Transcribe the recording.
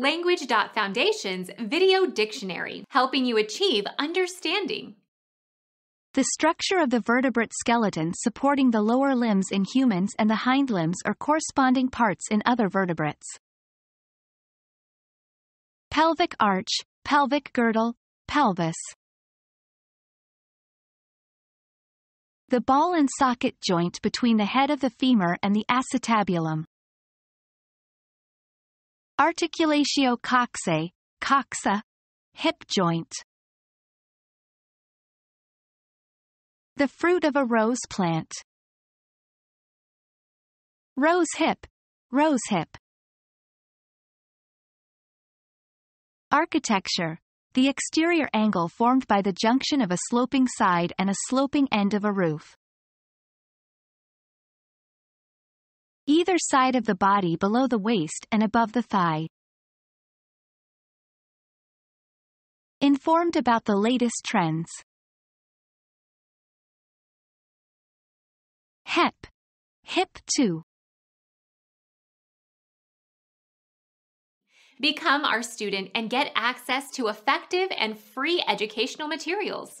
Language.Foundation's Video Dictionary, helping you achieve understanding. The structure of the vertebrate skeleton supporting the lower limbs in humans and the hind limbs or corresponding parts in other vertebrates. Pelvic arch, pelvic girdle, pelvis. The ball and socket joint between the head of the femur and the acetabulum. Articulatio coxae, coxa, hip joint. The fruit of a rose plant. Rose hip, rose hip. Architecture. The exterior angle formed by the junction of a sloping side and a sloping end of a roof. Either side of the body below the waist and above the thigh. Informed about the latest trends. HEP. HIP 2. Become our student and get access to effective and free educational materials.